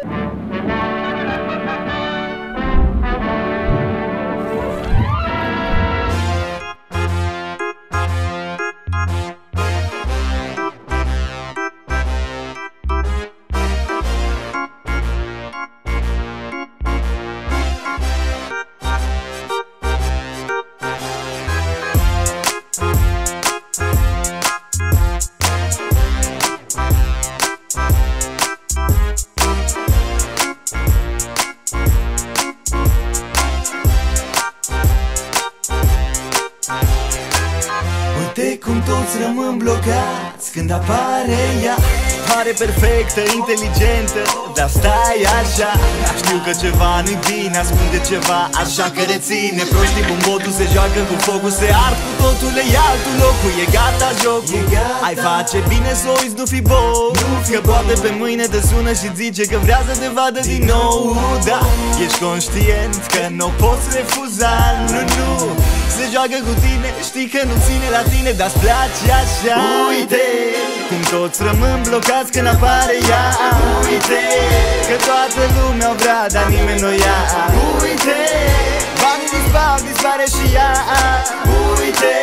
you Uite cum toți rămân blocați când apare ea. Pare perfectă, inteligentă, dar stai așa. Știu că ceva nu-i bine, ascunde ceva așa că reține. Proștii bombotul se joacă cu focul, se ard cu totul, e altul locul E gata jocul, E gata. ai face bine să uiți, nu fi bob Că poate pe mâine te sună și zice că vrea să te vadă din nou. Da, ești conștient că nu poți refuza, nu, nu Se joacă cu tine, știi că nu ține la tine, dar-ți place așa? Uite, cum toți rămân blocați când apare ea. Uite, că toată lumea o vrea, dar nimeni nu ia. Uite, banii dispar, dispare și ea. Uite,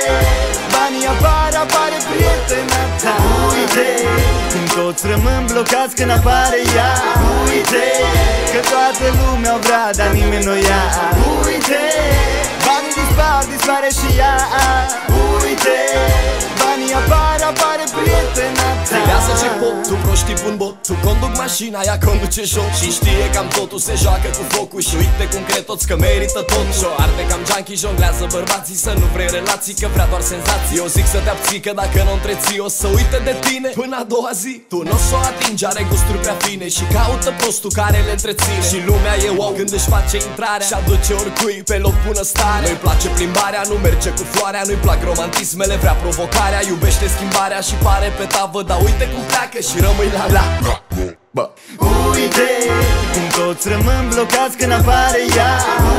banii apar, apare prietena ta. Uite, cum toți rămân blocați când apare ea. Uite, că toată lumea o vrea, dar nimeni nu ia. Uite, banii dispar, dispare și ea Uite, banii apar, apare prietena ta Lasă ce pot, tu proștii pun bot Tu conduc mașina, ea conduce joc Și știe cam totul, se joacă cu focul Și uite cum cred toți că merită tot Și-o arde cam junkie, jonglează bărbații Să nu vrei relații, că vrea doar senzații. Eu zic să te abții, că dacă nu întreții O să uite de tine. Până a doua zi Tu nu o să o atingi, are gusturi prea fine Și caută prostul care le întreține. Și lumea e wow când își face intrarea Și aduce oricui pe loc bună stare Nu-i place plimbarea, nu merge cu floarea Nu-i plac romantismele, vrea provocarea Iubește schimbarea și pare pe tavă Dar uite cum pleacă și rămâi la la. Bă. Uite cum toți rămân blocați când apare ea.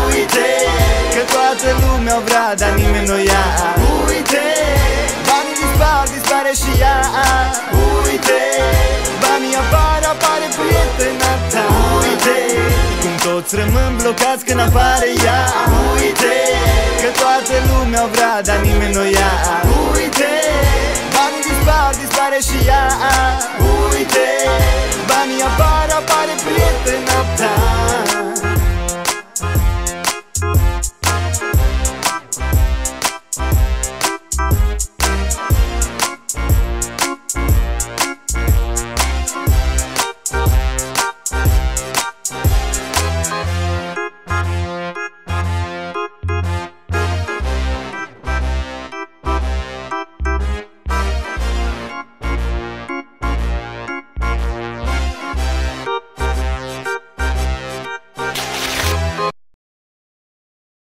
Uite că toată lumea o vrea, dar nimeni nu ia. Uite banii dispar, dispare și ea. Uite banii apar, apare prietena ta. Uite cum toți rămân blocați când apare ea. Uite că toată lumea o vrea, dar nimeni nu ia și ea. Uite, banii apar, apare prietena ta.